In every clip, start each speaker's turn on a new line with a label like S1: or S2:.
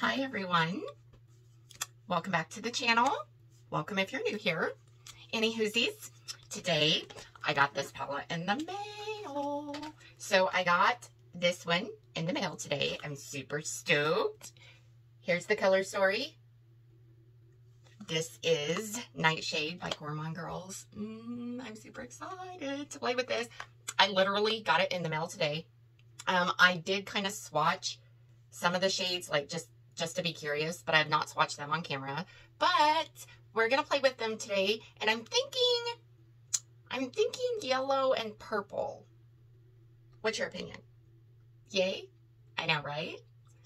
S1: Hi everyone. Welcome back to the channel. Welcome if you're new here. Any whoosies? Today I got this palette in the mail. So I got this one in the mail today. I'm super stoked. Here's the color story. This is Nightshade by Gourmande Girls. Mm, I'm super excited to play with this. I literally got it in the mail today. Um, I did kind of swatch some of the shades, like just, just to be curious, but I have not swatched them on camera. But we're going to play with them today. And I'm thinking, I'm thinking yellow and purple. What's your opinion? Yay? I know, right?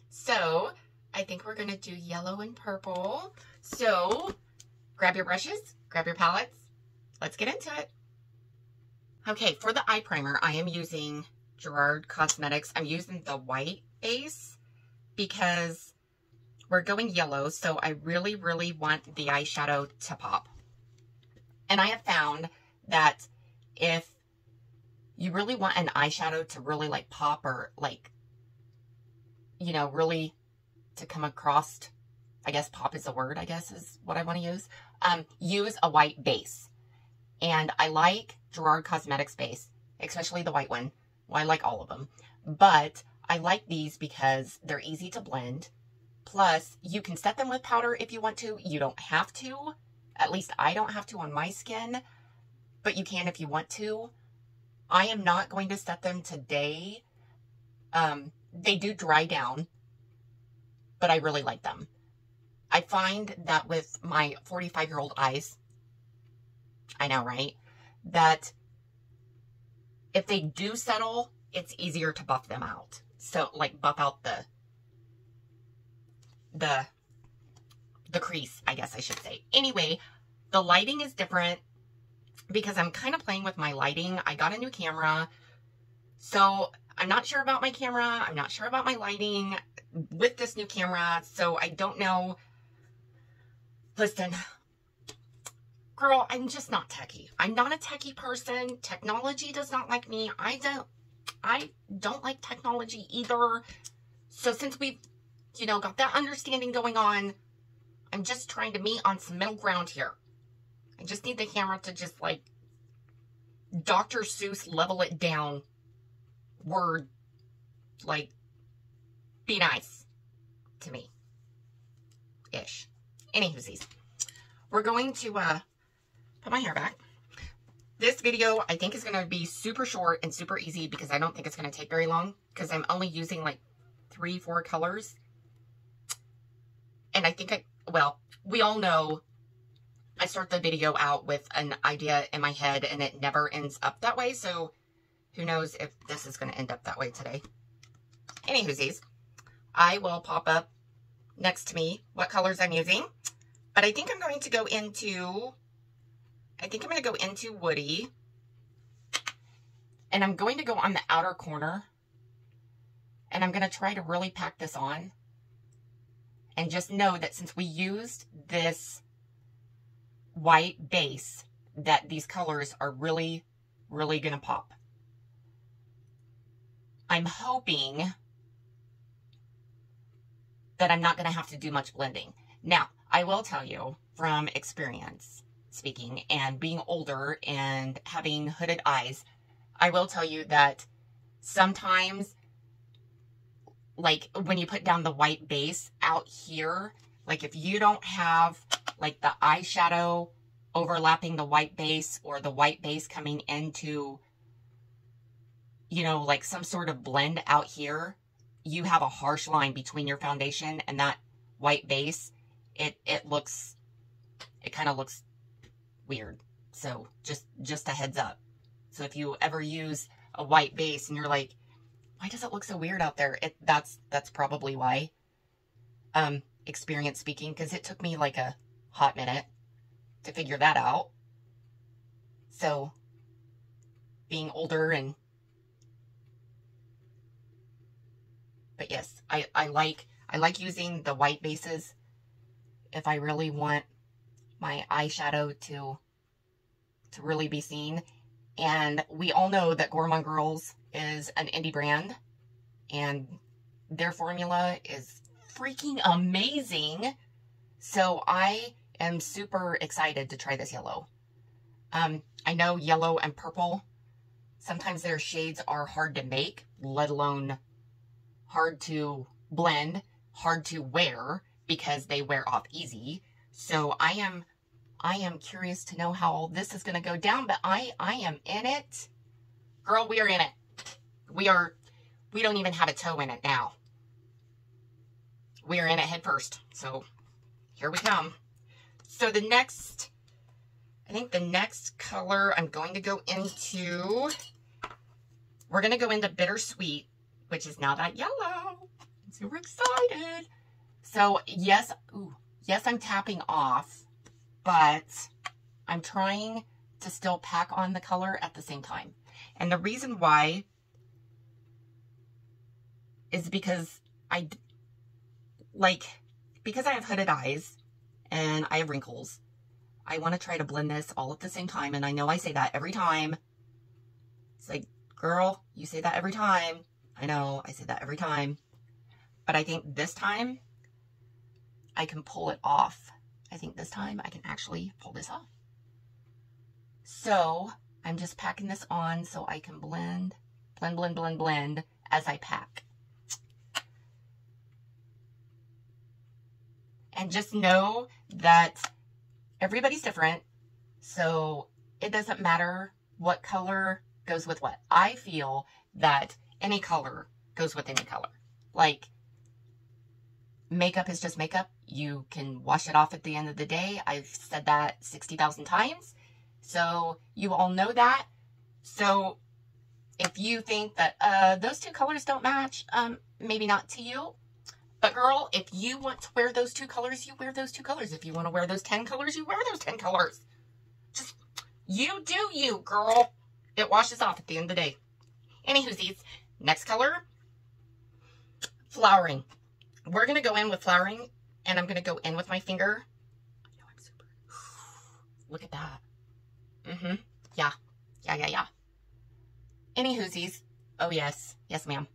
S1: So I think we're going to do yellow and purple. So grab your brushes, grab your palettes. Let's get into it. Okay, for the eye primer, I am using Gerard Cosmetics. I'm using the white base because we're going yellow, so I really, really want the eyeshadow to pop. And I have found that if you really want an eyeshadow to really like pop or like, you know, really to come across, I guess pop is a word, I guess is what I want to use, um, use a white base. And I like Gerard Cosmetics base, especially the white one. Well, I like all of them. But I like these because they're easy to blend. Plus, you can set them with powder if you want to. You don't have to. At least I don't have to on my skin. But you can if you want to. I am not going to set them today. Um, they do dry down. But I really like them. I find that with my 45-year-old eyes, I know, right? That if they do settle, it's easier to buff them out. So, like, buff out the, the, the crease, I guess I should say. Anyway, the lighting is different because I'm kind of playing with my lighting. I got a new camera. So, I'm not sure about my camera. I'm not sure about my lighting with this new camera. So, I don't know. Listen, girl, I'm just not techie. I'm not a techie person. Technology does not like me. I don't, I don't like technology either. So since we've, you know, got that understanding going on, I'm just trying to meet on some middle ground here. I just need the camera to just like Dr. Seuss level it down word, like, be nice to me. Ish. Anywhoosies. We're going to, uh, put my hair back. This video, I think, is going to be super short and super easy because I don't think it's going to take very long because I'm only using like three, four colors. I think I, well, we all know I start the video out with an idea in my head and it never ends up that way. So who knows if this is going to end up that way today. Anywhoosies, I will pop up next to me what colors I'm using. But I think I'm going to go into I think I'm going to go into Woody. And I'm going to go on the outer corner. And I'm going to try to really pack this on. And just know that since we used this white base, that these colors are really, really going to pop. I'm hoping that I'm not going to have to do much blending. Now, I will tell you from experience, speaking and being older and having hooded eyes, I will tell you that sometimes, like when you put down the white base out here, like if you don't have like the eyeshadow overlapping the white base or the white base coming into, you know, like some sort of blend out here, you have a harsh line between your foundation and that white base. It, it looks, it kind of looks weird. So just, just a heads up. So if you ever use a white base and you're like, why does it look so weird out there? It, that's, that's probably why. Um, experience speaking, because it took me like a hot minute to figure that out. So being older and, but yes, I, I like, I like using the white bases if I really want my eyeshadow to to really be seen. And we all know that Gourmande Girls is an indie brand and their formula is freaking amazing. So I am super excited to try this yellow. Um, I know yellow and purple, sometimes their shades are hard to make, let alone hard to blend, hard to wear because they wear off easy. So I am I am curious to know how all this is going to go down, but I I am in it. Girl, we are in it. We are we don't even have a toe in it now. We are in it head first. So here we come. So the next I think the next color I'm going to go into we're going to go into bittersweet, which is now that yellow. I'm super excited. So yes, ooh, yes, I'm tapping off, but I'm trying to still pack on the color at the same time. And the reason why is because I, like, because I have hooded eyes and I have wrinkles, I want to try to blend this all at the same time. And I know I say that every time. It's like, Girl, you say that every time. I know, I say that every time. But I think this time, I can pull it off. I think this time I can actually pull this off. So, I'm just packing this on so I can blend, blend, blend, blend, blend as I pack. And just know that everybody's different. So, it doesn't matter what color goes with what. I feel that any color goes with any color. Like, makeup is just makeup. You can wash it off at the end of the day. I've said that 60,000 times. So, you all know that. So, if you think that uh, those two colors don't match, um, maybe not to you. But girl, if you want to wear those two colors, you wear those two colors. If you want to wear those 10 colors, you wear those 10 colors. Just, you do you, girl. It washes off at the end of the day. Anywhoosies, next color, flowering. We're going to go in with flowering, and I'm going to go in with my finger. Look at that. Mm-hmm. Yeah. Yeah, yeah, yeah. Anywhoosies. Oh, yes. Yes, ma'am.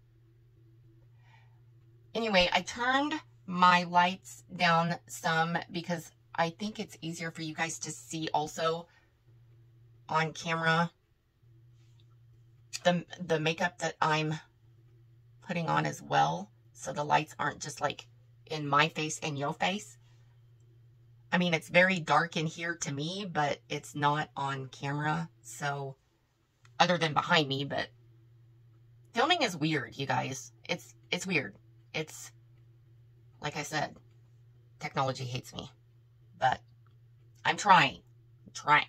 S1: Anyway, I turned my lights down some because I think it's easier for you guys to see also on camera the, the makeup that I'm putting on as well. So the lights aren't just like in my face and your face. I mean, it's very dark in here to me, but it's not on camera. So other than behind me, but filming is weird, you guys. It's, it's weird. It's, like I said, technology hates me, but I'm trying. I'm trying.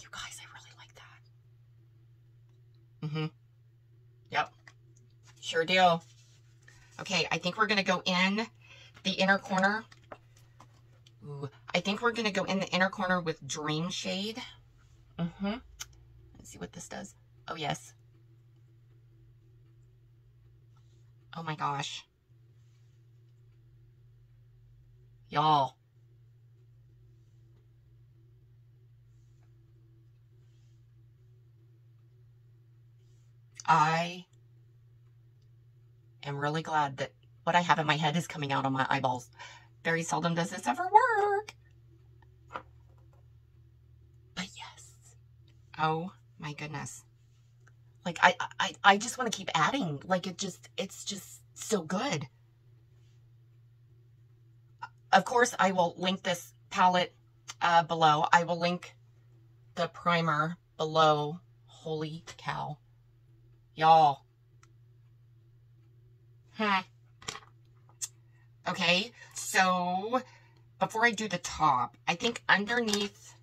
S1: You guys, I really like that. Mm-hmm. Yep. Sure do. Okay, I think we're going to go in the inner corner. Ooh, I think we're going to go in the inner corner with Dream Shade. Mm-hmm. Let's see what this does. Oh, yes. Oh, my gosh. Y'all. I am really glad that what I have in my head is coming out on my eyeballs. Very seldom does this ever work. But yes. Oh my goodness. Like I I I just want to keep adding. Like it just it's just so good. Of course, I will link this palette uh, below. I will link the primer below. Holy cow. Y'all. Hmm. Okay, so before I do the top, I think underneath,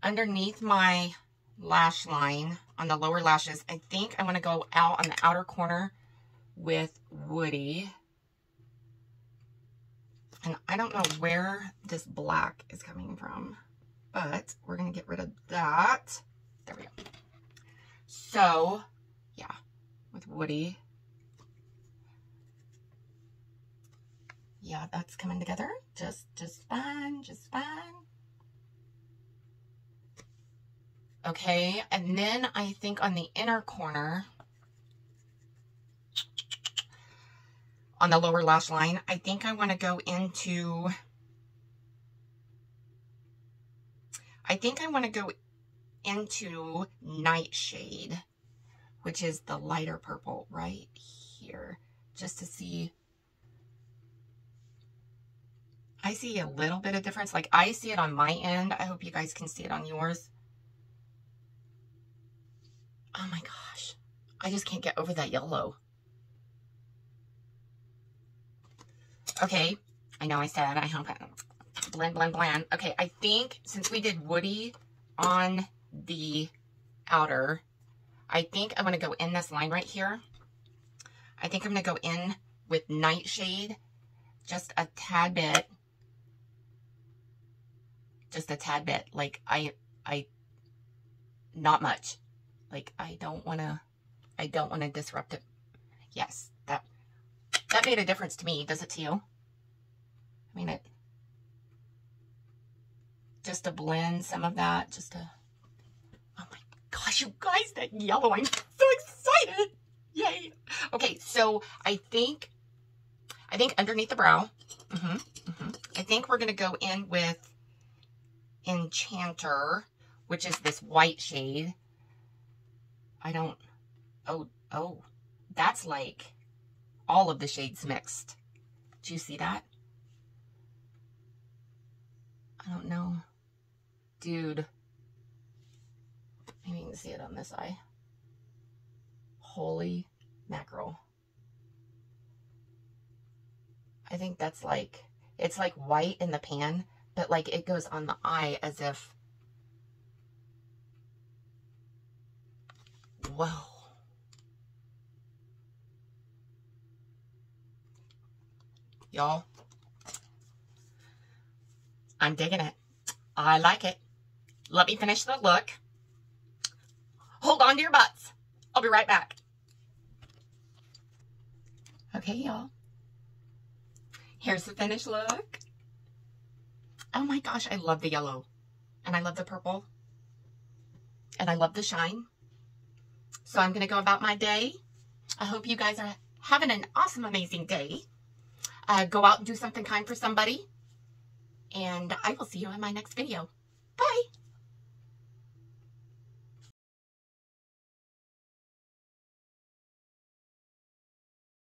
S1: underneath my lash line on the lower lashes, I think I want to go out on the outer corner with Woody. And I don't know where this black is coming from, but we're going to get rid of that. There we go. So, yeah, with Woody. Yeah, that's coming together just, just fine, just fine. Okay, and then I think on the inner corner, on the lower lash line. I think I want to go into, I think I want to go into Nightshade, which is the lighter purple right here, just to see. I see a little bit of difference. Like I see it on my end. I hope you guys can see it on yours. Oh my gosh. I just can't get over that yellow. Okay, I know I said I hope I blend, blend, blend. Okay, I think since we did Woody on the outer, I think I'm going to go in this line right here. I think I'm going to go in with Nightshade just a tad bit. Just a tad bit. Like, I, I, not much. Like, I don't want to, I don't want to disrupt it. Yes, that, that made a difference to me. Does it to you? I mean, it, just to blend some of that, just to, oh my gosh, you guys, that yellow, I'm so excited. Yay. Okay, so I think, I think underneath the brow, mm -hmm, mm -hmm, I think we're going to go in with Enchanter, which is this white shade. I don't, oh, oh, that's like all of the shades mixed. Do you see that? I don't know. Dude. Maybe you can see it on this eye. Holy mackerel. I think that's like, it's like white in the pan, but like it goes on the eye as if Whoa. Y'all, I'm digging it. I like it. Let me finish the look. Hold on to your butts. I'll be right back. Okay, y'all. Here's the finished look. Oh my gosh, I love the yellow. And I love the purple. And I love the shine. So I'm going to go about my day. I hope you guys are having an awesome, amazing day. Uh, go out and do something kind for somebody. And I will see you in my next video. Bye.